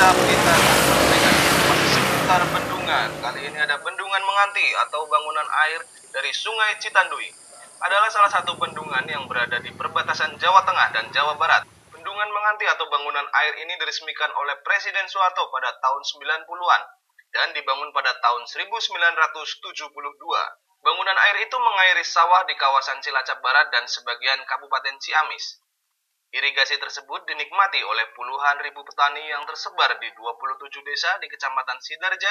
Cilacap kita seputar bendungan. Kali ini ada bendungan menganti atau bangunan air dari Sungai Citandui. Adalah salah satu bendungan yang berada di perbatasan Jawa Tengah dan Jawa Barat. Bendungan menganti atau bangunan air ini diresmikan oleh Presiden Soeharto pada tahun 90-an dan dibangun pada tahun 1972. Bangunan air itu mengairi sawah di kawasan Cilacap Barat dan sebagian Kabupaten Ciamis. Irigasi tersebut dinikmati oleh puluhan ribu petani yang tersebar di 27 desa di Kecamatan Sidarja,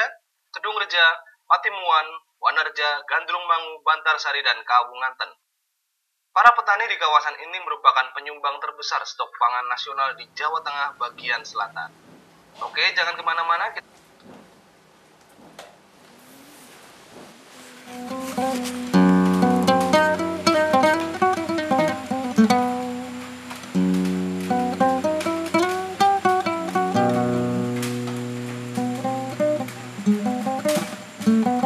Kedungreja, Patimuan, Wanarja, Gandrung Mangu, Bantarsari, dan Kawunganten. Para petani di kawasan ini merupakan penyumbang terbesar stok pangan nasional di Jawa Tengah bagian selatan. Oke, jangan ke mana-mana. Kita... Jadi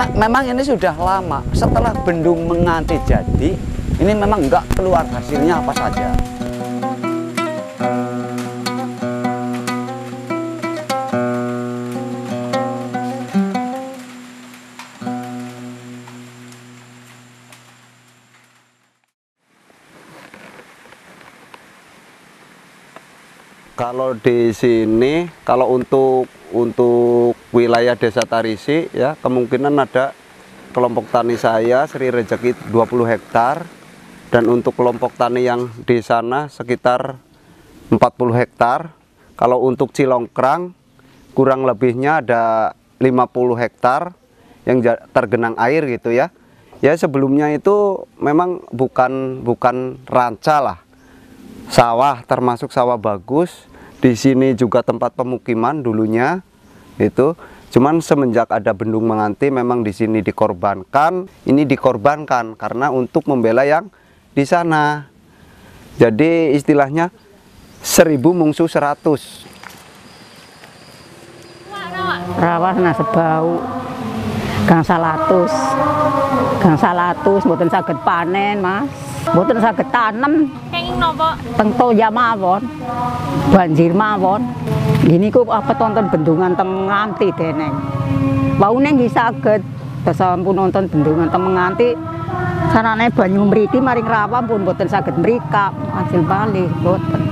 anak memang ini sudah lama. Setelah bendung menganti jadi, ini memang enggak keluar hasilnya apa saja. Kalau di sini, kalau untuk untuk wilayah Desa Tarisi ya kemungkinan ada kelompok tani saya Sri Rezeki 20 hektar dan untuk kelompok tani yang di sana sekitar 40 hektar. Kalau untuk Cilongkrang kurang lebihnya ada 50 hektar yang tergenang air gitu ya. Ya sebelumnya itu memang bukan bukan ranca lah. Sawah termasuk sawah bagus di sini juga tempat pemukiman dulunya itu. Cuman semenjak ada bendung menganti memang di sini dikorbankan. Ini dikorbankan karena untuk membela yang di sana. Jadi istilahnya seribu mungsu seratus. Rawah nah sebau. Gang salatus. Gang salatus mboten saged panen, Mas. Mboten saged tanem. Kenging nopo? Toya mawon. Banjir mawon. Gini ku apa tonton bendungan teng nganti deneng. Waune nggih saged dasa ampun nonton bendungan teng nganti sarane banyu mriki maring rawa pun mboten saged mrikap hasil bali mboten.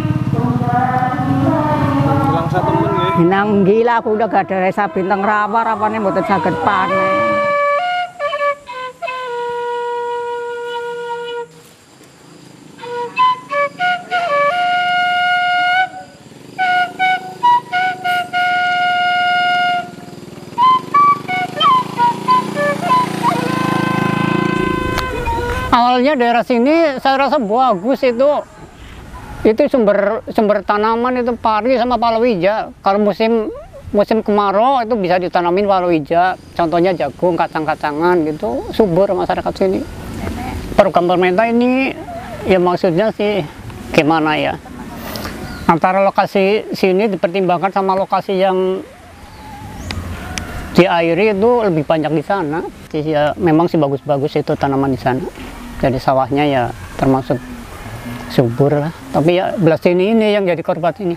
Langsa temen ya. Nang gila aku udah gak ada resa bintang rawa rawane mboten saged panen. Awalnya daerah sini saya rasa bagus itu. Itu sumber sumber tanaman itu pari sama palawija kalau musim musim kemarau itu bisa ditanamin palawija contohnya jagung kacang-kacangan gitu subur masyarakat sini. Program pemerintah ini ya maksudnya sih gimana ya? Antara lokasi sini dipertimbangkan sama lokasi yang diairi itu lebih banyak di sana. Ya memang sih bagus-bagus itu tanaman di sana jadi sawahnya ya termasuk subur lah. Tapi ya belas ini ini yang jadi korban ini.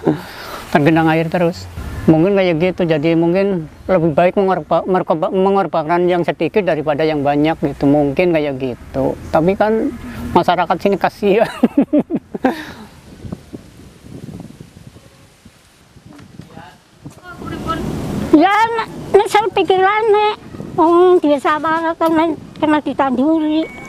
Tergenang air terus. Mungkin kayak gitu. Jadi mungkin lebih baik mengorba, mengorba, mengorbankan yang sedikit daripada yang banyak gitu. Mungkin kayak gitu. Tapi kan masyarakat sini kasihan. Ya, nek saya pikirane wong desa banget kan kena ditanduri.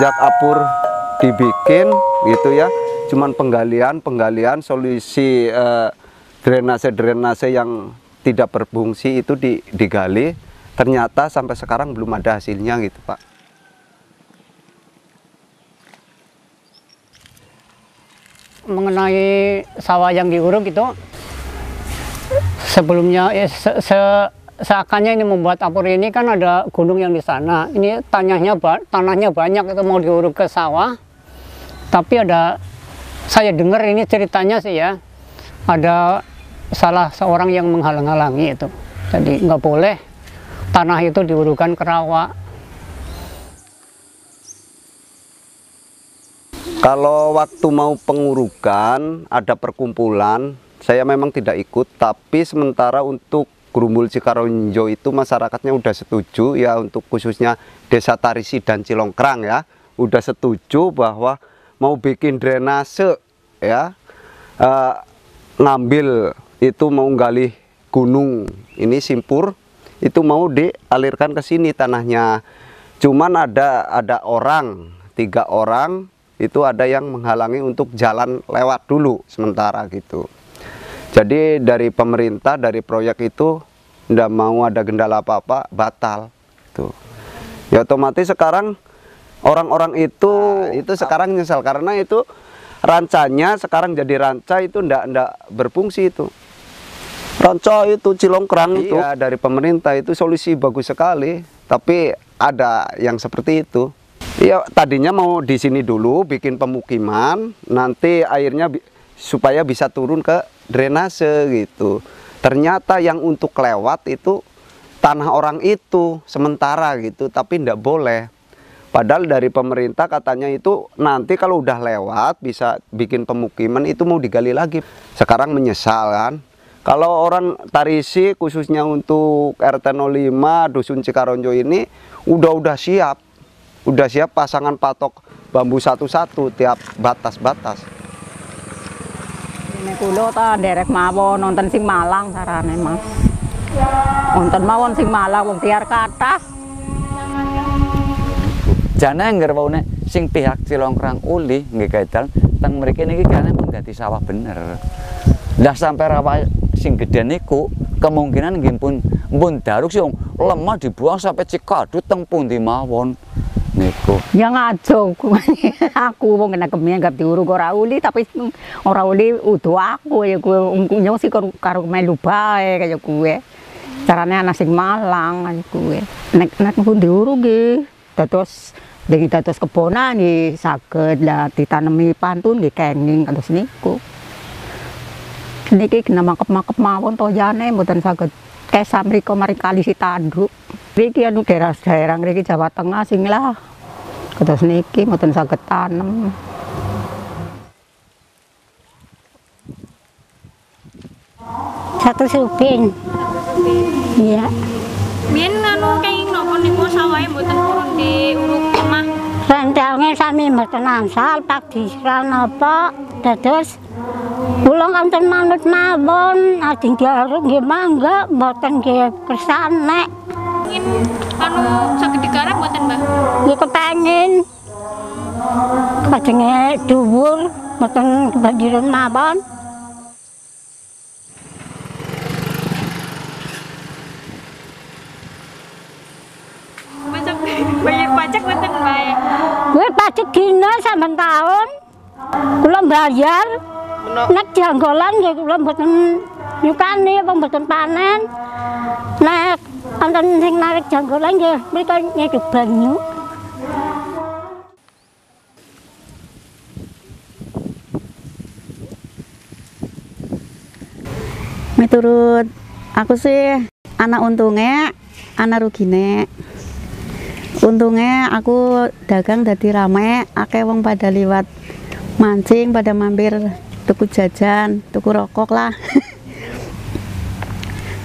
Semenjak apur dibikin gitu ya cuman penggalian penggalian solusi eh, drainase drainase yang tidak berfungsi itu di- digali. Ternyata sampai sekarang belum ada hasilnya gitu pak. Mengenai sawah yang diuruk itu sebelumnya eh, se, se- seakannya ini membuat apur ini kan ada gunung yang di sana. Ini tanahnya tanahnya banyak itu mau diuruk ke sawah. Tapi ada saya dengar ini ceritanya sih ya ada salah seorang yang menghalang-halangi itu. Jadi nggak boleh tanah itu diurukkan ke rawa. Kalau waktu mau pengurukan ada perkumpulan, saya memang tidak ikut, tapi sementara untuk Gerumbul Cikaronjo itu masyarakatnya udah setuju ya untuk khususnya Desa Tarisi dan Cilongkrang ya, udah setuju bahwa mau bikin drainase ya, eh, ngambil itu mau gali gunung ini simpur itu mau dialirkan ke sini tanahnya. Cuman ada ada orang tiga orang itu ada yang menghalangi untuk jalan lewat dulu sementara gitu. Jadi dari pemerintah dari proyek itu tidak mau ada gendala apa-apa batal tuh. Ya otomatis sekarang orang-orang itu itu sekarang nyesal karena itu rancanya sekarang jadi ranca itu ndak ndak berfungsi itu. Ranca itu Cilongkrang itu iya, dari pemerintah itu solusi bagus sekali, tapi ada yang seperti itu. Iya, tadinya mau di sini dulu bikin pemukiman, nanti airnya bi- supaya bisa turun ke drainase gitu. Ternyata yang untuk lewat itu tanah orang itu sementara gitu, tapi tidak boleh. Padahal dari pemerintah katanya itu nanti kalau udah lewat bisa bikin pemukiman itu mau digali lagi. Sekarang menyesal kan. Kalau orang Tarisi khususnya untuk RT 05 Dusun Cikaronjo ini udah-udah siap. Udah siap pasangan patok bambu satu-satu tiap batas-batas. Ini kulo ta derek mawon nonton sing Malang sarane Mas. Nonton mawon sing Malang wong tiar ke atas. Jane ngger waune sing pihak Cilongkrang uli nggih gaedal teng mriki niki kene pun dadi sawah bener. Lah sampai rawa sing gedhe niku kemungkinan nggih pun pun daruk sih wong lemah dibuang sampai Cikadut teng pundi mawon niku. Ya ngaco aku wong kena kemien gak diuruk ora uli tapi ora uli udo aku ya kuwe nyong sih karo melu bae kaya kuwe. Carane ana sing Malang kaya kuwe. Nek nek pun diuruk nggih dados Dengan dados kebonan nggih saged lah ditanemi pantun nggih kenging kados niku. Niki kena mangkep-mangkep mawon toyane mboten saged kesa mriko mari kali si tanduk. Niki anu daerah daerah ngriki Jawa Tengah sing lah. Kados niki mboten saged tanem. Satu suping. Iya. Biyen nganu kenging napa niku sawahe mboten purun diuruk omah. Rentelnya sami mboten angsal pak disiral napa dados kula kanten manut mawon ajeng diarep nggih mangga mboten nggih kersane Ingin anu saged digarap mboten, Mbah? nggih kepengin kajenge dhuwur mboten kebanjiran mawon bayar pajak mboten, Mbah? ya? Gue pajak dina sampean taun. Kula bayar. Nek janggolan nggih kula mboten nyukani apa mboten panen. Nek wonten sing narik janggolan nggih mriko nyeduk banyu. Miturut aku sih anak untungnya, anak rugine. Untungnya aku dagang dadi rame, akeh wong pada liwat mancing, pada mampir tuku jajan, tuku rokok lah.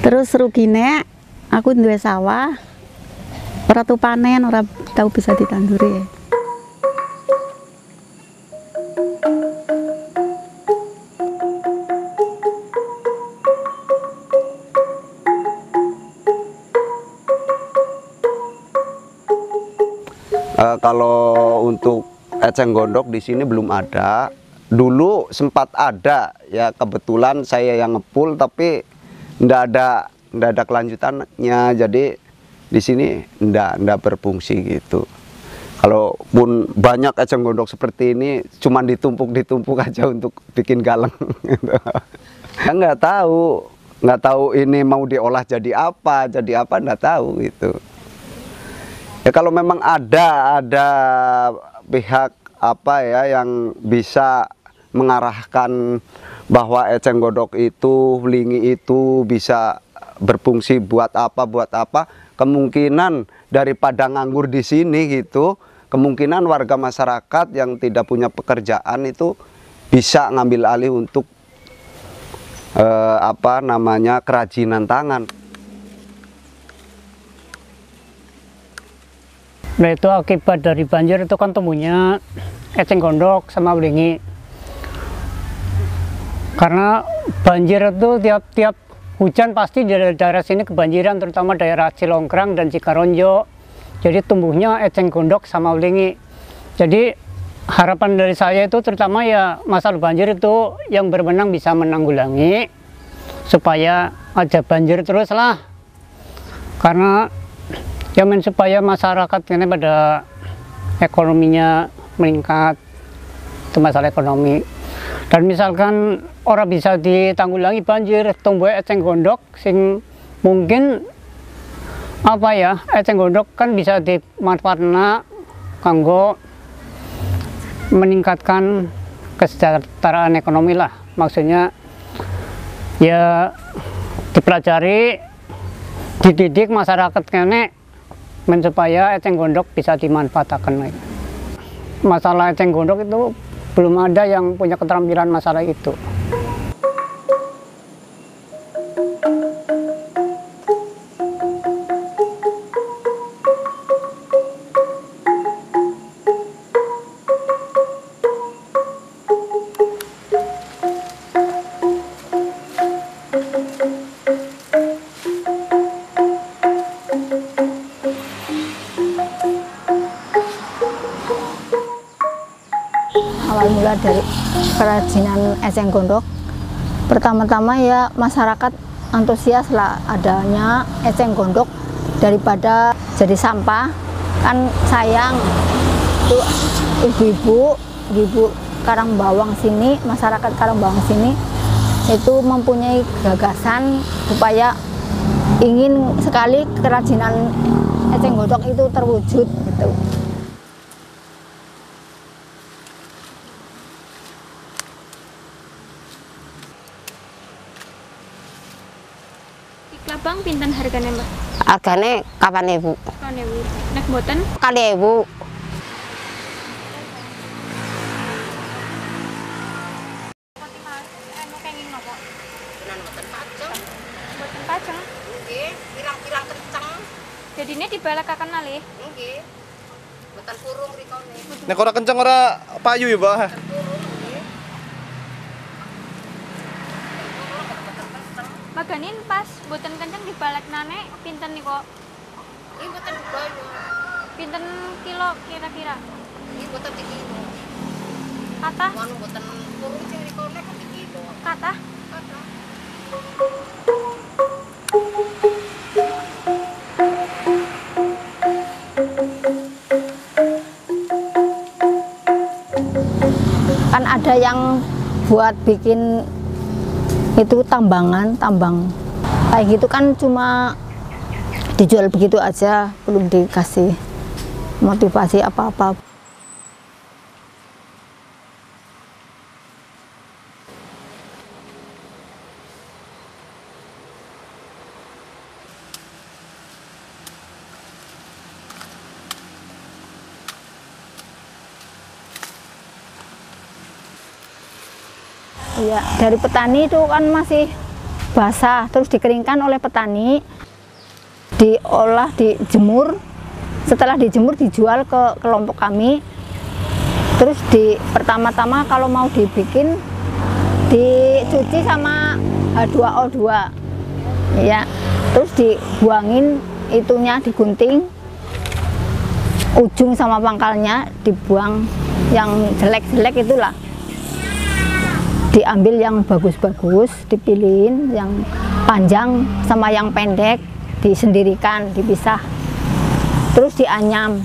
Terus rugine aku duwe sawah, ora tuh panen, ora tahu bisa ditanduri. Eh, kalau untuk eceng gondok di sini belum ada. Dulu sempat ada ya kebetulan saya yang ngepul tapi ndak ada ndak ada kelanjutannya. Jadi di sini ndak ndak berfungsi gitu. Kalaupun banyak eceng gondok seperti ini, cuman ditumpuk-ditumpuk aja untuk bikin galeng. gitu. Nggak tahu, nggak tahu ini mau diolah jadi apa, jadi apa nggak tahu gitu. Ya kalau memang ada ada pihak apa ya yang bisa mengarahkan bahwa eceng godok itu, lingi itu bisa berfungsi buat apa buat apa, kemungkinan daripada nganggur di sini gitu, kemungkinan warga masyarakat yang tidak punya pekerjaan itu bisa ngambil alih untuk eh, apa namanya kerajinan tangan. Nah itu akibat dari banjir itu kan tumbuhnya eceng gondok sama belingi. Karena banjir itu tiap-tiap hujan pasti dari daerah sini kebanjiran, terutama daerah Cilongkrang dan Cikaronjo. Jadi tumbuhnya eceng gondok sama belingi. Jadi harapan dari saya itu terutama ya masalah banjir itu yang berwenang bisa menanggulangi supaya ada banjir terus lah. Karena ya men supaya masyarakat ini pada ekonominya meningkat itu masalah ekonomi dan misalkan orang bisa ditanggulangi banjir tumbuh eceng gondok sing mungkin apa ya eceng gondok kan bisa dimanfaatkan kanggo meningkatkan kesejahteraan ekonomi lah maksudnya ya dipelajari dididik masyarakat kene supaya eceng gondok bisa dimanfaatkan. Masalah eceng gondok itu belum ada yang punya keterampilan masalah itu. Kerajinan eceng gondok pertama-tama ya masyarakat antusias lah adanya eceng gondok daripada jadi sampah kan sayang itu ibu-ibu ibu Karangbawang sini masyarakat Karangbawang sini itu mempunyai gagasan supaya ingin sekali kerajinan eceng gondok itu terwujud gitu. Pinten harganya mbak? Hargane kapan ibu? Kan ewu. Nek boten Kali ibu. Jadi ini dibalakaken malih. Nggih. Mboten purung rikone. Nek ora kenceng ora payu ya, Mbak. Maganin pas boten kenceng dibaleknane pinten nih kok? Ini mboten dibayar. Pinten kilo kira-kira? Ini mboten dikilo. Kata? Manu mboten purung sing kan dikilo. Kata? Kata. kan ada yang buat bikin itu tambangan tambang. Kayak gitu kan cuma dijual begitu aja belum dikasih motivasi apa-apa Iya, dari petani itu kan masih basah, terus dikeringkan oleh petani, diolah, dijemur. Setelah dijemur dijual ke kelompok kami. Terus di pertama-tama kalau mau dibikin dicuci sama H2O2. Ya. Terus dibuangin itunya digunting. ujung sama pangkalnya dibuang yang jelek-jelek itulah diambil yang bagus-bagus dipilihin yang panjang sama yang pendek disendirikan dipisah terus dianyam.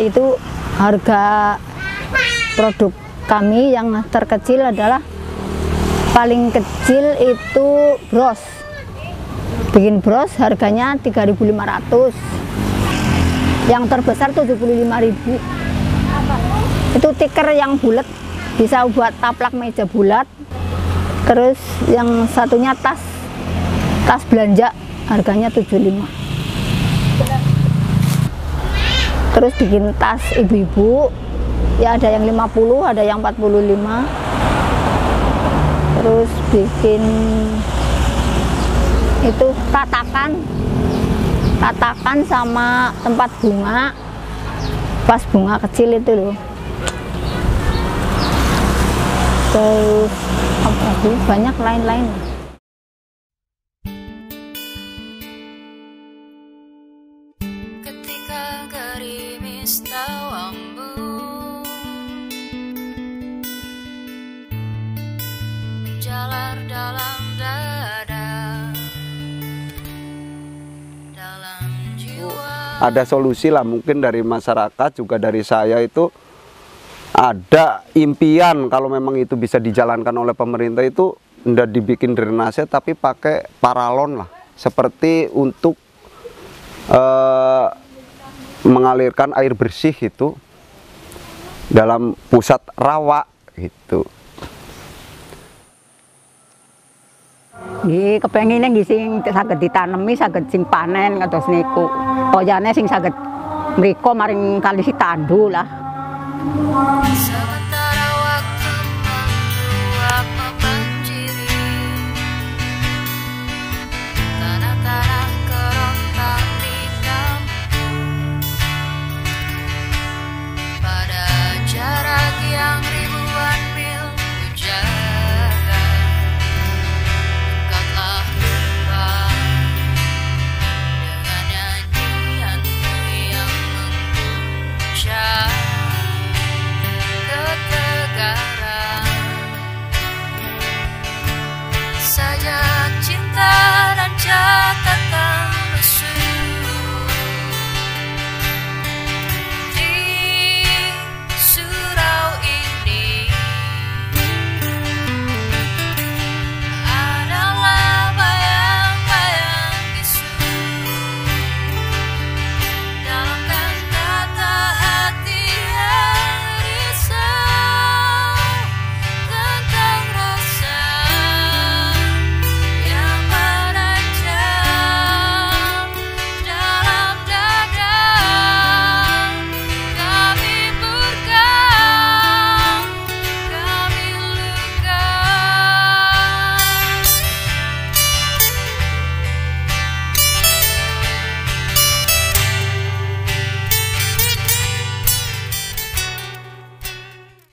Itu harga produk kami yang terkecil adalah paling kecil itu bros. Bikin bros harganya 3.500 yang terbesar 75.000 itu tiker yang bulat bisa buat taplak meja bulat. Terus yang satunya tas tas belanja harganya 75 terus bikin tas ibu-ibu. Ya ada yang 50 ada yang 45 terus bikin itu tatakan. Tatakan sama tempat bunga. Pas bunga kecil itu loh. Terus apa lagi? Banyak lain-lain ada solusi lah mungkin dari masyarakat juga dari saya itu ada impian kalau memang itu bisa dijalankan oleh pemerintah itu tidak dibikin drainase tapi pakai paralon lah seperti untuk eh, mengalirkan air bersih itu dalam pusat rawa gitu. Nggih, kepengine nggih sing saged ditanemi, saged sing panen kados niku. Sing saged mriko maring kali si tandu lah.